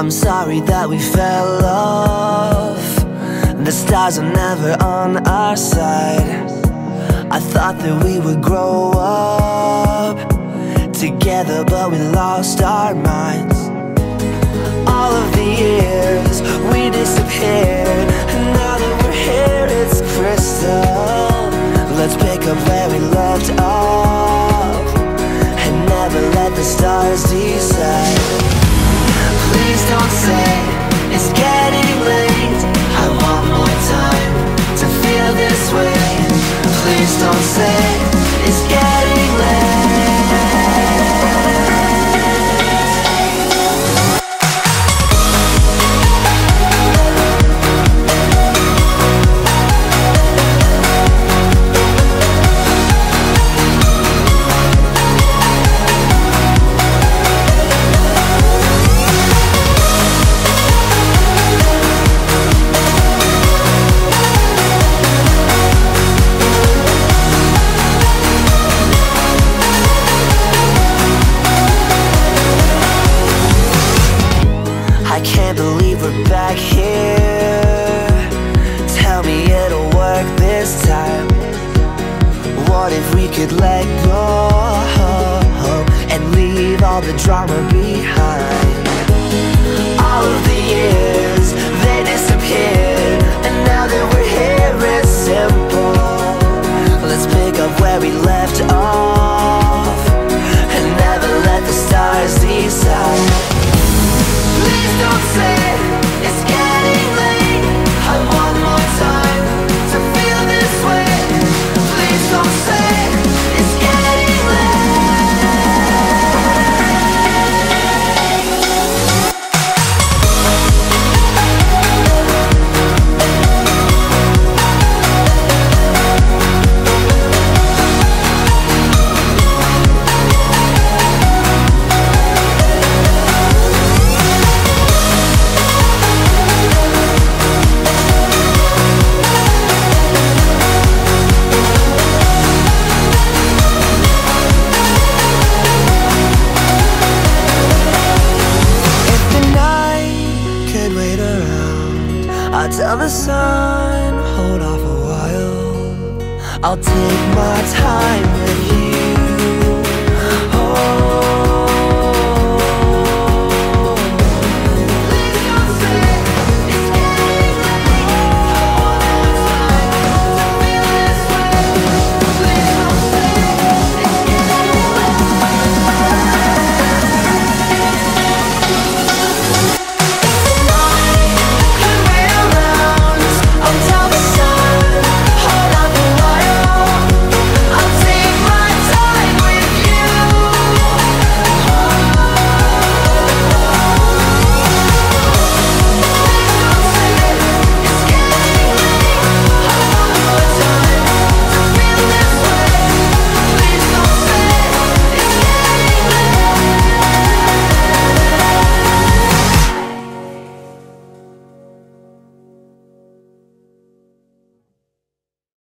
I'm sorry that we fell off. The stars are never on our side. I thought that we would grow up Together but we lost our minds. All of the years we disappeared. could let go And leave all the drama behind. I tell the sun, hold off a while. I'll take my time.